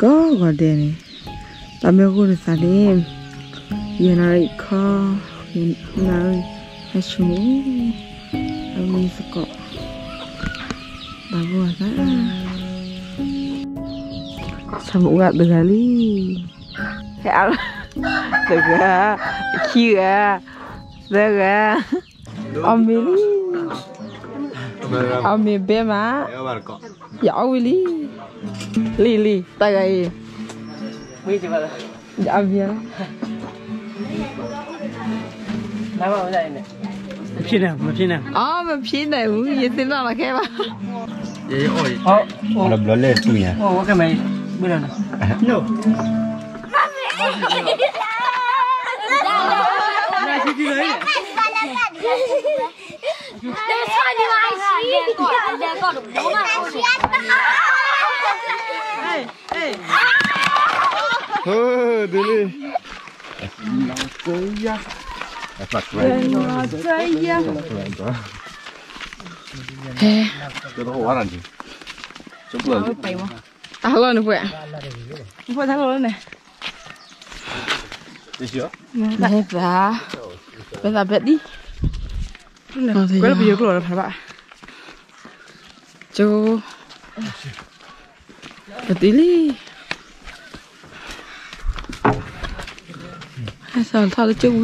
có và đề này ta mới có được sao đêm giờ nó lại khó hiện nay hay xuống ở mình sẽ có bà vừa ra sao mũ gặp được Dạ quý Lily tay lý Tại gầy Quý chứ bà Dạ bia Làm ơn đây nè Mà pin nè, mà phía nè Ờ, mà phía nè, cũng xin ra là khe bà Vậy ôi Ờ, ồ Lập lỡ lê tui nha Ồ, cái mày Bữa nào nè No Mami Nè, xin đi đấy Nè, sao đi mà ai xin Nè, con, nè, con đúng mà Ờ, đi đi. Chơi ya gì? Chúc À? Lo nữa vậy Phải thắng luôn này. Đi chưa? Đây bà Bây giờ biết đi. Quay là bây giờ rồi phải bạn. Chú Một tí đi sao thao tới chung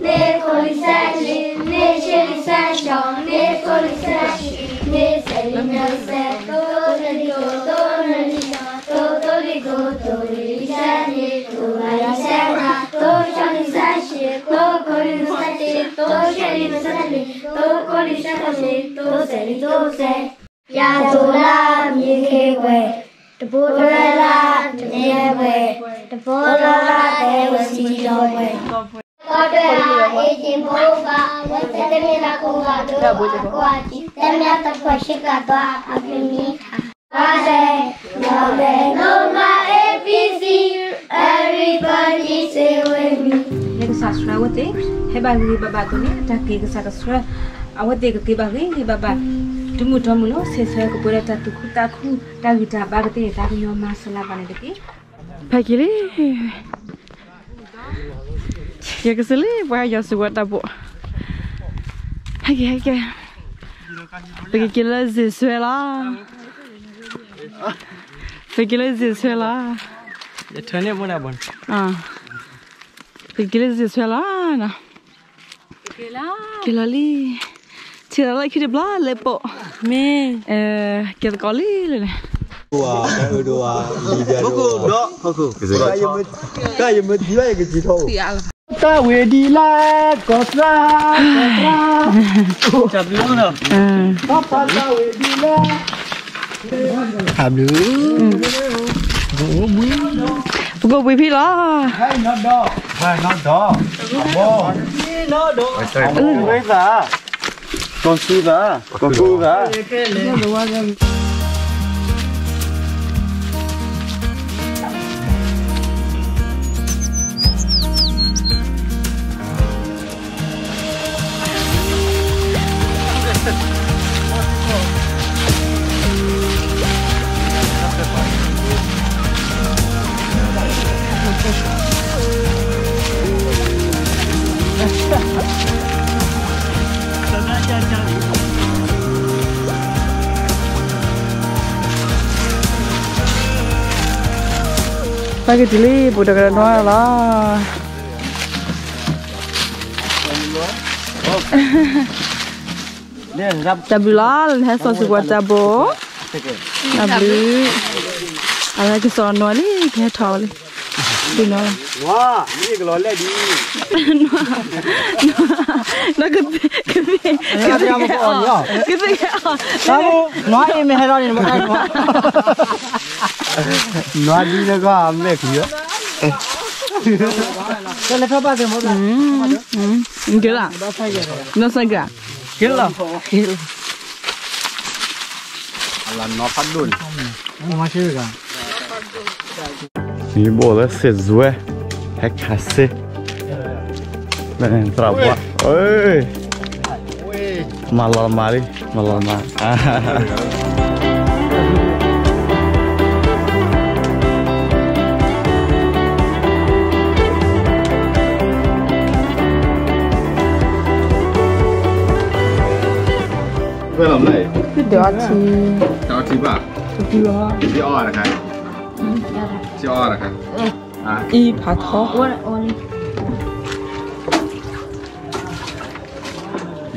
Ne koyu ne şeri ne koyu ne senin. Kori no sete, to sheri no sete, to kori shakame, to seri to se. Ya zola mi kewe, to bora la newe, to bora la ewe si dowe. Kotera eti boba, wote mira kuwa doa kwati, temya tapashika doa apimika. Kase, no me no me. sasra wote heba ngi baba ko ni ta ke ga sasra awate ga ke ba ngi ni baba tumu tumu lo se se ko pura ta tu ku ta ku ta gi ta ba te ta yo ma sala ba ne de phagire ye ga sele wa ya su wa ta bo hage hage Porque aquilo é isso, é lá. Porque aquilo é isso, é lá. Eu tô nem morando. Ah. Iglesia Kelali. Tirala kiri bla lepo. Me. Eh, kiri kali dua, dua, tiga dua. Koku, dok, koku. Kaya met, kaya met dia yang kecil tahu. Ta wedi la, kosra, kosra. Cakap dulu nak. Papa ta wedi la. Cakap dulu. Pukul bui. Pukul bui pi lah. Hai, nak dok. Hai nó đó Bố Nó đỏ. Với vả. Con sư vả. Con sư vả Lagi diliput dengan doa lah. Tabilal, hesa sebuah tabo. Tabil. Ada kesan nual ni, kaya tahu ni. Dino. Wah, ni kalau lagi. Nual, nual kebi, kebi. Kita yang mau on ya. Kita yang on. Kamu nual ini meheran ini bukan. Não nói đi nó có hàm mẹ kia cái này phải bao tiền một lần que cái Não sei sai cả que là cái là nó phát não không mà chưa cả đi bộ là sẽ zué é cacê nên trava ơi malamari malamari Cháu chị bà Chị o là cái o là cái À y phá thó.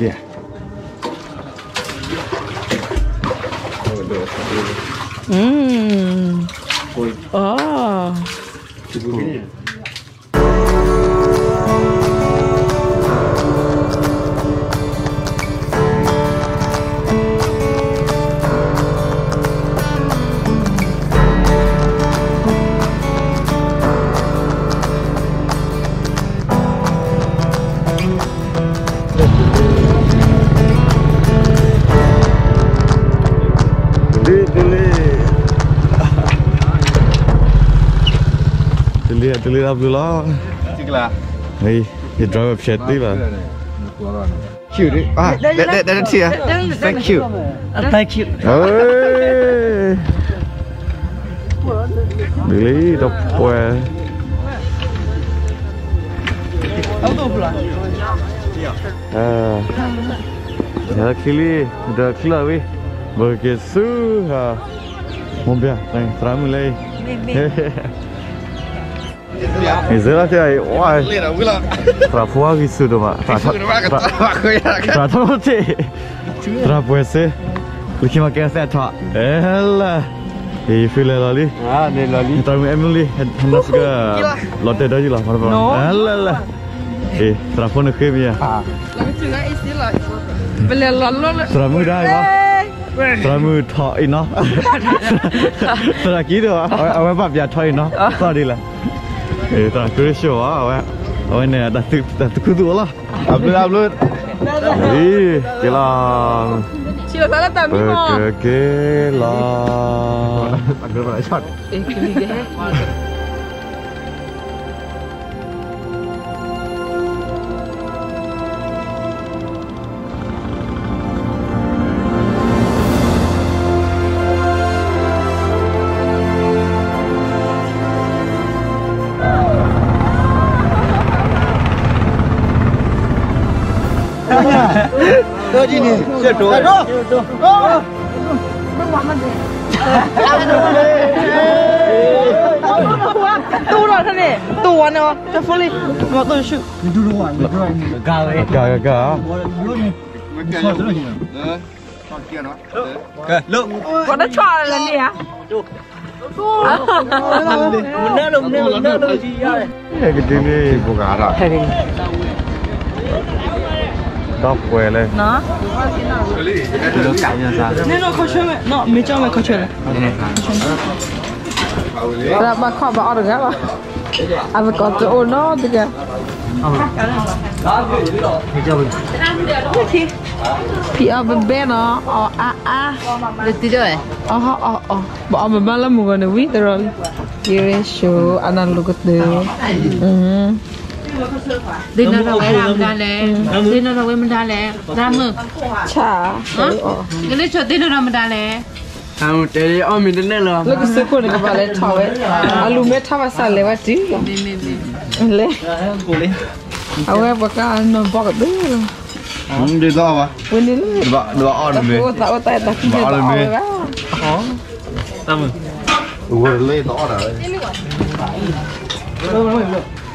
Yeah. Ừm. Ồ. Ali Ateli Abdullah. Cikla. Hei, you drive up shit lah. Cute deh. Ah, that that that cute ya. Thank you. Thank you. Hey. Beli top boy. Aku pula. Ya. Eh. Ya kili, dah kila weh. Bagi ha. Mobil, tengah tram lagi. Hehehe. Zela tu ai, wah. Lên đâu cái là Tra phua kisu tu mak. Tra Cái bác cái ta khơi là cái Tra tu ti. Tra puese. Lagi makan saya tak. Elah. Eh, feel lali. À, nên là đi Tahu Emily hendak juga lotte dah je lah. No. Alah lah. Eh, telepon ke dia. Beli lalu. Teramu dah ya. Teramu thọ ino. Tera gitu ah. Awak apa biar thọ ino. Sorry lah. Eh, tera kurisho ah awak. Awak ni dah tu dah tu kudu lah. Upload, upload Eh, kelang. Sila salah tak mi mo. Ke kelang. Vào lại shot Eh, kini dia. တော့ကြည့်နေရှက်တော့တော့တော့မမမတယ်တူတော့ထနေတူဝနော်တဖလီမတော်ရှုဒူရောဂါပဲဂါဂါရိုးနေမကန်ရဘူးနော်ဆောက်ကြည့်နော်ကဲလို့ဘာတော့ချော်လဲနေဟာတို့တို့မနဲ့လုံးမနဲ့လုံးကြီးရတယ်ဒီနေ့ဘုရားရဟဲ့ Được chạy nha sao Nên nó chuyện mẹ. Nó mới cho mày có chuyện này. Là bà khó bà order gấp à? À bà có chỗ nó thì kìa. Thì ở bên bên nó ờ à à Được tí rồi. ờ ờ ờ bỏ mà ba lắm một người biết rồi Here is show Dinner rawe ramdale. Dinner rawe mandale. Ramu. Cha. Ha? Gele cho dinner ramdale. အောင်တယ်ရအောင်မင်းနဲ့လောလက်စခုန်ကပါလေထားဝဲအလူမဲထားပါဆက်လေဝတီမင်းမင်းမင်းလေကိုလေအဝဲဘကနဘောက်ဒေးဟမ်ဒီတော့ပါဝင်လေဘာဘာအော်မဲဘာတော့တိုက်တာဘာအော်မဲဟောတမ်းဝယ်လေတော့အော်တယ်ဘယ်လိုလဲ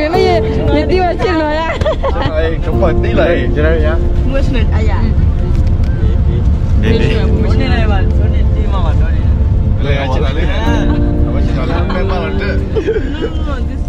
ခင်မရင်ရတိဝချင်လို့ရအဲကပတ်တိလေကျွန်တော်ရမွတ်စနအရာဒီဒီဒီနေလိုက်ပါဆွနေတီမပါတော့နေလေအချစ်လာလေအမချစ်လာလေမမတော့ No no no this